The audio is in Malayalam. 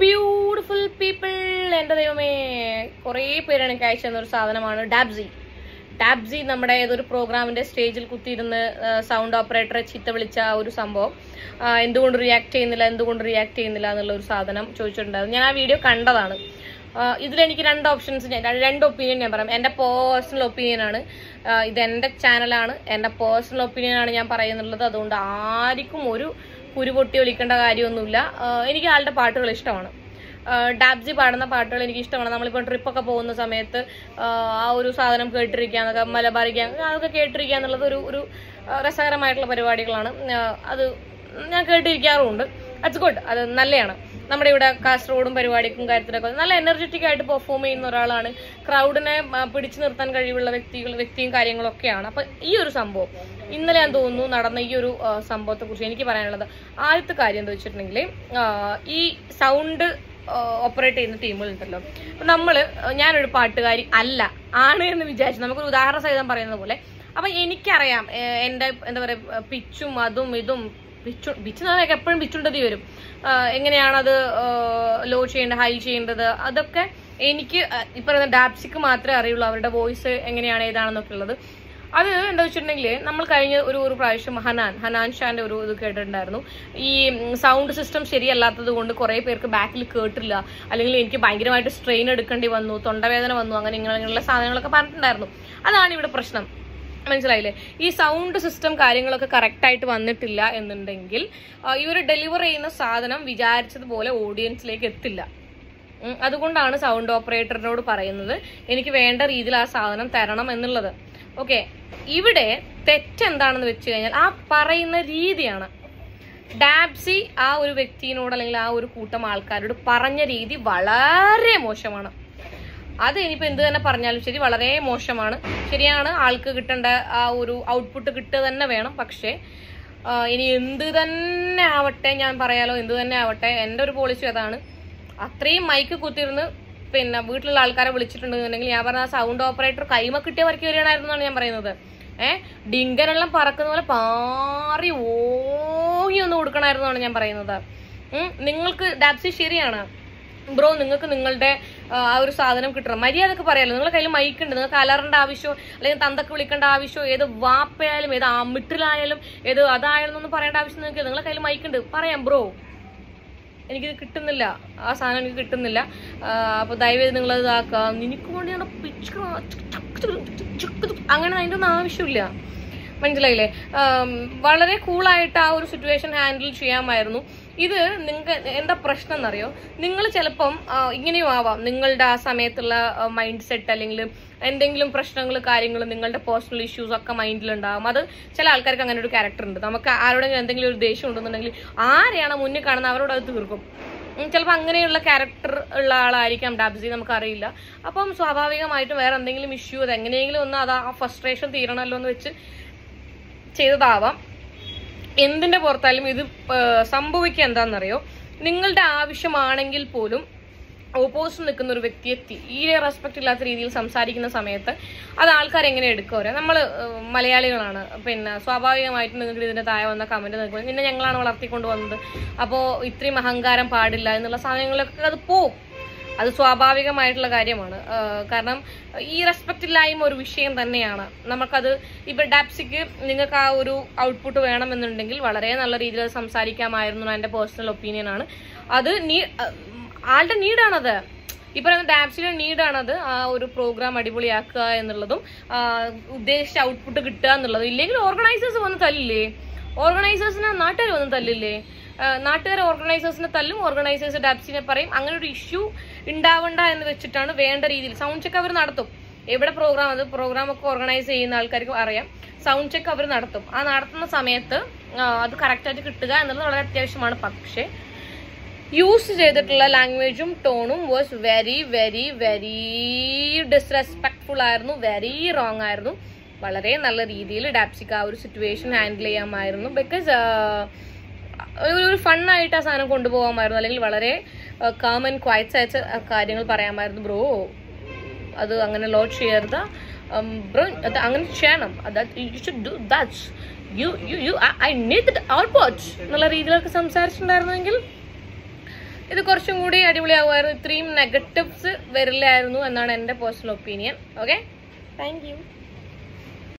ബ്യൂട്ടിഫുൾ പീപ്പിൾ എന്റെ ദൈവമേ. കുറേ പേരാണ് എനിക്ക് അയച്ചു തന്ന ഒരു സാധനമാണ് ഡാബ്സി ഡാബ്സി നമ്മുടെ ഏതൊരു പ്രോഗ്രാമിന്റെ സ്റ്റേജിൽ കുത്തിയിരുന്ന് സൗണ്ട് ഓപ്പറേറ്ററെ ചീത്ത വിളിച്ച ഒരു സംഭവം. എന്തുകൊണ്ട് റിയാക്ട് ചെയ്യുന്നില്ല എന്തുകൊണ്ട് റിയാക്ട് ചെയ്യുന്നില്ല എന്നുള്ള ഒരു സാധനം ചോദിച്ചിട്ടുണ്ടായിരുന്നു. ഞാൻ ആ വീഡിയോ കണ്ടതാണ്. ഇതിലെനിക്ക് രണ്ട് ഓപ്ഷൻസ് രണ്ട് ഒപ്പീനിയൻ ഞാൻ പറയാം. എന്റെ പേഴ്സണൽ ഒപ്പീനിയൻ ആണ്. ഇത് എന്റെ ചാനലാണ് എന്റെ പേഴ്സണൽ ഒപ്പീനിയൻ ആണ് ഞാൻ പറയുന്നുള്ളത്. അതുകൊണ്ട് ആർക്കും ഒരു കുരുപൊട്ടി ഒളിക്കേണ്ട കാര്യമൊന്നുമില്ല. എനിക്ക് ആളുടെ പാട്ടുകൾ ഇഷ്ടമാണ്. ഡാബ്സി പാടുന്ന പാട്ടുകൾ എനിക്ക് ഇഷ്ടമാണ്. നമ്മളിപ്പോൾ ട്രിപ്പൊക്കെ പോകുന്ന സമയത്ത് ആ, ആ ഒരു സാധനം കേട്ടിരിക്കുക എന്നൊക്കെ മലബാറിക്കുക അതൊക്കെ കേട്ടിരിക്കുക എന്നുള്ളത് ഒരു ഒരു രസകരമായിട്ടുള്ള പരിപാടികളാണ്. അത് ഞാൻ കേട്ടിരിക്കാറുമുണ്ട്. അറ്റ്സ് ഗുഡ് അത് നല്ലതാണ് നമ്മുടെ ഇവിടെ കാസർഗോഡും പരിപാടിക്കും കാര്യത്തിലൊക്കെ നല്ല എനർജറ്റിക് ആയിട്ട് പെർഫോം ചെയ്യുന്ന ഒരാളാണ്. ക്രൗഡിനെ പിടിച്ചു നിർത്താൻ കഴിവുള്ള വ്യക്തികൾ വ്യക്തിയും കാര്യങ്ങളൊക്കെയാണ്. അപ്പൊ ഈ ഒരു സംഭവം. ഇന്നലെ ഞാൻ തോന്നുന്നു നടന്ന ഈ ഒരു സംഭവത്തെ കുറിച്ച് എനിക്ക് പറയാനുള്ളത്. ആദ്യത്തെ കാര്യം എന്താ വെച്ചിട്ടുണ്ടെങ്കിൽ ഈ സൗണ്ട് ഓപ്പറേറ്റ് ചെയ്യുന്ന ടീമുകളുണ്ടല്ലോ. അപ്പൊ നമ്മൾ ഞാനൊരു പാട്ടുകാരി അല്ല ആണ് എന്ന് വിചാരിച്ചു നമുക്കൊരു ഉദാഹരണ സഹിതം പറയുന്നത് പോലെ. അപ്പൊ എനിക്കറിയാം എന്റെ എന്താ പറയാ പിച്ചും അതും ഇതും പിച്ചു പിച്ച് നമുക്ക് എപ്പോഴും പിച്ചുണ്ടതി വരും. എങ്ങനെയാണ് അത് ലോ ചെയ്യേണ്ടത് ഹൈ ചെയ്യേണ്ടത് അതൊക്കെ എനിക്ക് ഈ പറയുന്ന ഡാപ്സിക്ക് മാത്രമേ അറിയുള്ളൂ അവരുടെ വോയിസ് എങ്ങനെയാണ് ഏതാണെന്നൊക്കെ ഉള്ളത്. അത് എന്താ വെച്ചിട്ടുണ്ടെങ്കിൽ നമ്മൾ കഴിഞ്ഞ ഒരു ഒരു പ്രാവശ്യം ഹനാൻ ഹനാൻ ഷാന്റെ ഒരു ഇത് കേട്ടിട്ടുണ്ടായിരുന്നു. ഈ സൗണ്ട് സിസ്റ്റം ശരിയല്ലാത്തത് കൊണ്ട് കുറെ പേർക്ക് ബാക്കിൽ കേട്ടില്ല. അല്ലെങ്കിൽ എനിക്ക് ഭയങ്കരമായിട്ട് സ്ട്രെയിൻ എടുക്കേണ്ടി വന്നു തൊണ്ടവേദന വന്നു അങ്ങനെ ഇങ്ങനെ ഇങ്ങനെയുള്ള സാധനങ്ങളൊക്കെ പറഞ്ഞിട്ടുണ്ടായിരുന്നു. അതാണ് ഇവിടെ പ്രശ്നം. മനസ്സിലായില്ലേ? ഈ സൗണ്ട് സിസ്റ്റം കാര്യങ്ങളൊക്കെ കറക്റ്റായിട്ട് വന്നിട്ടില്ല എന്നുണ്ടെങ്കിൽ ഈ ഒരു ഡെലിവർ ചെയ്യുന്ന സാധനം വിചാരിച്ചതുപോലെ ഓഡിയൻസിലേക്ക് എത്തില്ല. അതുകൊണ്ടാണ് സൗണ്ട് ഓപ്പറേറ്ററിനോട് പറയുന്നത് എനിക്ക് വേണ്ട രീതിയിൽ ആ സാധനം തരണം എന്നുള്ളത്. ഓക്കെ ഇവിടെ തെറ്റെന്താണെന്ന് വെച്ച് കഴിഞ്ഞാൽ ആ പറയുന്ന രീതിയാണ്. ഡാബ്സി ആ ഒരു വ്യക്തിയോട് അല്ലെങ്കിൽ ആ ഒരു കൂട്ടം ആൾക്കാരോട് പറഞ്ഞ രീതി വളരെ മോശമാണ്. അത് ഇനിയിപ്പോ എന്ത് തന്നെ പറഞ്ഞാലും ശരി വളരെ മോശമാണ്. ശരിയാണ് ആൾക്ക് കിട്ടേണ്ട ആ ഒരു ഔട്ട്പുട്ട് കിട്ടുക തന്നെ വേണം. പക്ഷേ ഇനി എന്ത് തന്നെ ആവട്ടെ ഞാൻ പറയാലോ എന്ത് തന്നെ ആവട്ടെ എന്റെ ഒരു പോളിസി അതാണ്. അത്രയും മൈക്ക് കുത്തിരുന്ന് പിന്നെ വീട്ടിലുള്ള ആൾക്കാരെ വിളിച്ചിട്ടുണ്ടെന്നുണ്ടെങ്കിൽ ഞാൻ പറഞ്ഞ സൗണ്ട് ഓപ്പറേറ്റർ കൈമ കിട്ടിയ വരയ്ക്ക് എന്നാണ് ഞാൻ പറയുന്നത്. ഏഹ് ഡിങ്കനെല്ലാം പറക്കുന്ന പോലെ പാറി ഓങ്ങി ഒന്ന് കൊടുക്കണമായിരുന്നു ഞാൻ പറയുന്നത്. നിങ്ങൾക്ക് ഡാപ്സി ശരിയാണ് ബ്രോ നിങ്ങൾക്ക് നിങ്ങളുടെ ആ, ഒരു സാധനം കിട്ടണം. മര്യാദയ്ക്ക് പറയാലോ. നിങ്ങളുടെ കയ്യിൽ മൈക്ക് ഉണ്ട്. നിങ്ങൾക്ക് അലറേണ്ട ആവശ്യമോ അല്ലെങ്കിൽ തന്തക്ക് വിളിക്കേണ്ട ആവശ്യമോ ഏത് വാപ്പയായാലും ഏത് അമിട്ടിലായാലും ഏത് അതായാലും ഒന്നും പറയേണ്ട ആവശ്യം നിങ്ങൾക്ക് നിങ്ങളുടെ കയ്യിൽ മൈക്ക് ഉണ്ട്. പറയാം ബ്രോ. എനിക്കിത് കിട്ടുന്നില്ല. ആ സാധനം എനിക്ക് കിട്ടുന്നില്ല. അപ്പോൾ അപ്പൊ ദയവേത് നിങ്ങൾ ഇതാക്കുക നിനക്ക് വേണ്ടി പിച്ച് അങ്ങനെ അതിന്റെ ഒന്നും ആവശ്യമില്ല. മനസ്സിലായില്ലേ? വളരെ കൂളായിട്ട് ആ ഒരു സിറ്റുവേഷൻ ഹാൻഡിൽ ചെയ്യാമായിരുന്നു. ഇത് നിങ്ങൾക്ക് എന്താ പ്രശ്നം എന്നറിയോ നിങ്ങൾ ചിലപ്പം ഇങ്ങനെയും ആവാം. നിങ്ങളുടെ ആ സമയത്തുള്ള മൈൻഡ് സെറ്റ് അല്ലെങ്കിൽ എന്തെങ്കിലും പ്രശ്നങ്ങൾ കാര്യങ്ങൾ നിങ്ങളുടെ പേഴ്സണൽ ഇഷ്യൂസ് ഒക്കെ മൈൻഡിലുണ്ടാവും അത് ചില ആൾക്കാർക്ക് അങ്ങനെ ഒരു ക്യാരക്ടർ ഉണ്ട്. നമുക്ക് ആരോടെങ്കിലും എന്തെങ്കിലും ഒരു ദേഷ്യം ഉണ്ടെന്നുണ്ടെങ്കിൽ ആരെയാണ് മുന്നിൽ കാണുന്നത് അവരോട് അത് തീർക്കും. ചിലപ്പോൾ അങ്ങനെയുള്ള ക്യാരക്ടർ ഉള്ള ആളായിരിക്കാം ഡാബ്സി നമുക്കറിയില്ല. അപ്പം സ്വാഭാവികമായിട്ടും വേറെ എന്തെങ്കിലും ഇഷ്യൂ അത് എങ്ങനെയെങ്കിലും ഒന്ന് അത് ആ ഫസ്ട്രേഷൻ തീരണമല്ലോ എന്ന് വെച്ച് ചെയ്തതാവാം. എന്തിന്റെ പുറത്തായാലും ഇത് സംഭവിക്കുക എന്താണെന്നറിയോ? നിങ്ങളുടെ ആവശ്യമാണെങ്കിൽ പോലും ഓപ്പോസിറ്റ് നിൽക്കുന്ന ഒരു വ്യക്തിയെ തീരെ റെസ്പെക്ട് ഇല്ലാത്ത രീതിയിൽ സംസാരിക്കുന്ന സമയത്ത് അത് ആൾക്കാർ എങ്ങനെ എടുക്കുക നമ്മൾ മലയാളികളാണ്. പിന്നെ സ്വാഭാവികമായിട്ട് നിങ്ങൾക്ക് ഇതിന്റെ താഴെ വന്ന കമന്റ് നിൽക്കുന്നത് പിന്നെ ഞങ്ങളാണ് വളർത്തിക്കൊണ്ട് വന്നത് അപ്പോൾ ഇത്രയും അഹങ്കാരം പാടില്ല എന്നുള്ള സാധനങ്ങളൊക്കെ അത് പോവും. അത് സ്വാഭാവികമായിട്ടുള്ള കാര്യമാണ്. കാരണം ഈ റെസ്പെക്ട് ഇല്ലായ്മ ഒരു വിഷയം തന്നെയാണ്. നമുക്കത് ഇപ്പൊ ഡാപ്സിക്ക് നിങ്ങൾക്ക് ആ ഒരു ഔട്ട്പുട്ട് വേണമെന്നുണ്ടെങ്കിൽ വളരെ നല്ല രീതിയിൽ അത് സംസാരിക്കാമായിരുന്നു എന്റെ പേഴ്സണൽ ഒപ്പീനിയൻ ആണ്. അത് നീ ആളുടെ നീഡാണത് ഇപ്പൊ ഡാപ്സിന്റെ നീഡാണത് ആ ഒരു പ്രോഗ്രാം അടിപൊളിയാക്കുക എന്നുള്ളതും ഉദ്ദേശിച്ച ഔട്ട്പുട്ട് കിട്ടുക എന്നുള്ളതും. ഇല്ലെങ്കിൽ ഓർഗനൈസേഴ്സ് വന്ന് തല്ലില്ലേ? ഓർഗനൈസേഴ്സിനെ നാട്ടുകാർ വന്ന് തല്ലില്ലേ? നാട്ടുകാർ ഓർഗനൈസേഴ്സിനെ തല്ലും ഓർഗനൈസേഴ്സ് ഡാപ്സിനെ പറയും. അങ്ങനെ ഒരു ഇഷ്യൂ ഉണ്ടാവണ്ട എന്ന് വെച്ചിട്ടാണ് വേണ്ട രീതിയിൽ സൗണ്ട് ചെക്ക് അവർ നടത്തും. എവിടെ പ്രോഗ്രാം അത്? പ്രോഗ്രാം ഒക്കെ ഓർഗനൈസ് ചെയ്യുന്ന ആൾക്കാർക്ക് അറിയാം. സൗണ്ട് ചെക്ക് അവർ നടത്തും. ആ നടത്തുന്ന സമയത്ത് അത് കറക്റ്റായിട്ട് കിട്ടുക എന്നുള്ളത് വളരെ അത്യാവശ്യമാണ്. പക്ഷേ യൂസ് ചെയ്തിട്ടുള്ള ലാംഗ്വേജും ടോണും was very very very disrespectful ആയിരുന്നു. വെരി റോങ് ആയിരുന്നു. വളരെ നല്ല രീതിയിൽ ഡാപ്സിക്ക് ആ ഒരു സിറ്റുവേഷൻ ഹാൻഡിൽ ചെയ്യാമായിരുന്നു. ബിക്കോസ് ഒരു ഫണ്ണായിട്ട് ആ സാധനം കൊണ്ടുപോകാമായിരുന്നു. അല്ലെങ്കിൽ വളരെ കാം ആൻഡ് ക്വയറ്റ്സ് അയച്ച കാര്യങ്ങൾ പറയാമായിരുന്നു. ബ്രോ അത് അങ്ങനെ ലോഡ് ചെയ്യരുത്. ബ്രോ അത് അങ്ങനെ ചെയ്യണം. You should do that's you you you I need output എന്നുള്ള രീതിയിലൊക്കെ സംസാരിച്ചിട്ടുണ്ടായിരുന്നെങ്കിൽ ഇത് കുറച്ചും കൂടി അടിപൊളിയാകുമായിരുന്നു ഇത്രയും നെഗറ്റീവ്സ് വരില്ലായിരുന്നു എന്നാണ് എന്റെ പേഴ്സണൽ ഒപ്പീനിയൻ ഓക്കെ താങ്ക്